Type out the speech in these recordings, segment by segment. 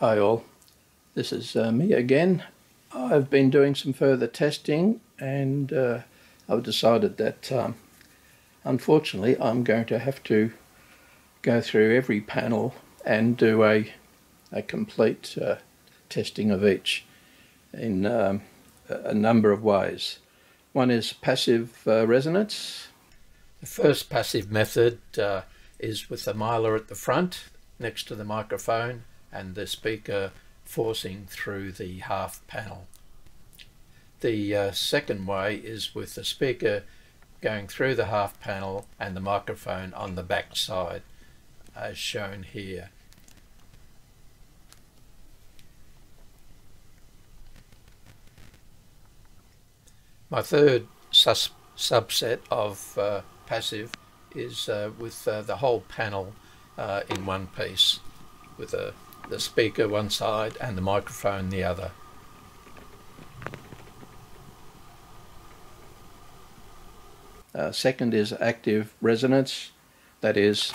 Hi all, this is uh, me again. I've been doing some further testing and uh, I've decided that um, unfortunately I'm going to have to go through every panel and do a, a complete uh, testing of each in um, a number of ways. One is passive uh, resonance. The first passive method uh, is with the mylar at the front next to the microphone and the speaker forcing through the half panel. The uh, second way is with the speaker going through the half panel and the microphone on the back side as shown here. My third subset of uh, passive is uh, with uh, the whole panel uh, in one piece with a the speaker one side and the microphone the other. Uh, second is active resonance, that is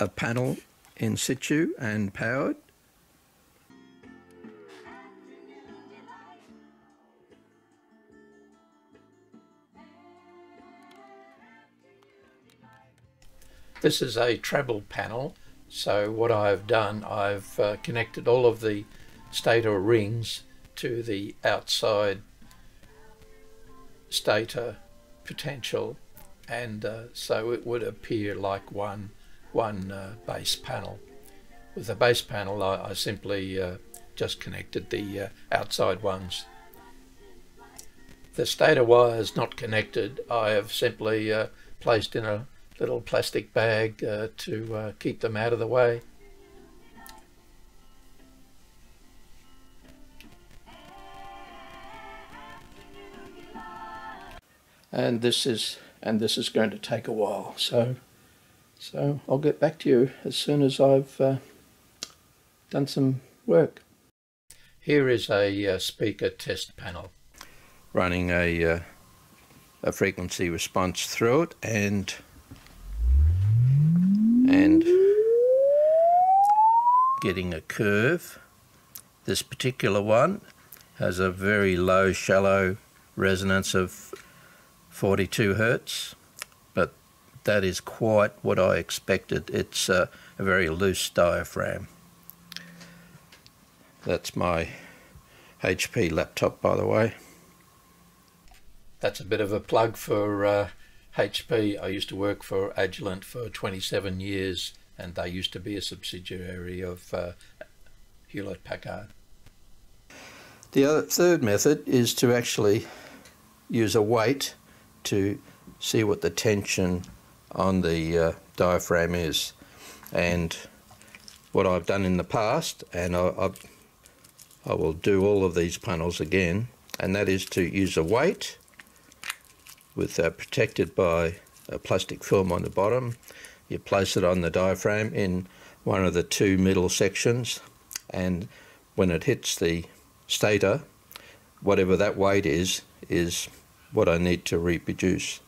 a panel in situ and powered. This is a treble panel so what I've done, I've uh, connected all of the stator rings to the outside stator potential and uh, so it would appear like one one uh, bass panel. With the bass panel I, I simply uh, just connected the uh, outside ones. The stator wire is not connected I have simply uh, placed in a little plastic bag uh, to uh, keep them out of the way. And this is and this is going to take a while. So so I'll get back to you as soon as I've uh, done some work. Here is a uh, speaker test panel running a uh, a frequency response through it and and getting a curve. This particular one has a very low shallow resonance of 42 hertz but that is quite what I expected. It's a, a very loose diaphragm. That's my HP laptop by the way. That's a bit of a plug for uh, HP, I used to work for Agilent for 27 years, and they used to be a subsidiary of uh, Hewlett Packard. The other, third method is to actually use a weight to see what the tension on the uh, diaphragm is. And what I've done in the past, and I, I, I will do all of these panels again, and that is to use a weight with uh, protected by a plastic film on the bottom. You place it on the diaphragm in one of the two middle sections and when it hits the stator, whatever that weight is, is what I need to reproduce.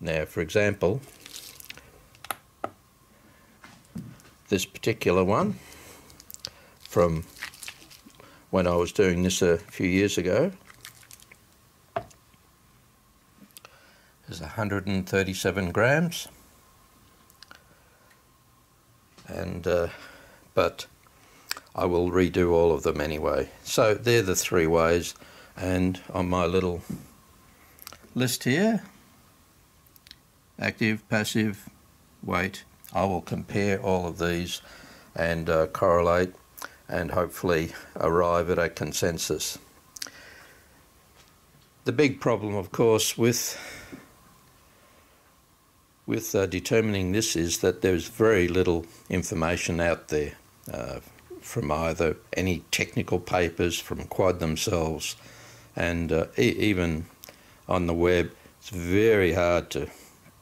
Now, for example, this particular one from when I was doing this a few years ago is 137 grams. And uh, but I will redo all of them anyway. So they're the three ways. And on my little list here active passive weight I will compare all of these and uh, correlate and hopefully arrive at a consensus. The big problem of course with with uh, determining this is that there's very little information out there uh, from either any technical papers from Quad themselves and uh, e even on the web it's very hard to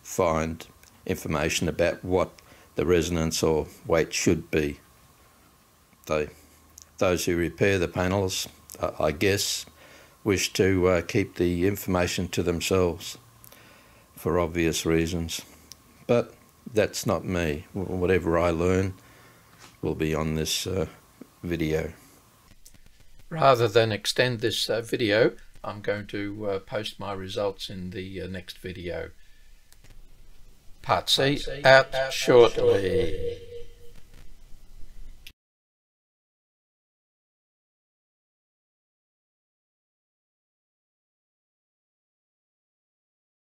find information about what the resonance or weight should be. They, those who repair the panels, I guess, wish to uh, keep the information to themselves for obvious reasons. But that's not me. Whatever I learn, will be on this uh, video. Rather than extend this uh, video, I'm going to uh, post my results in the uh, next video. Part C, Part C out, out shortly. shortly.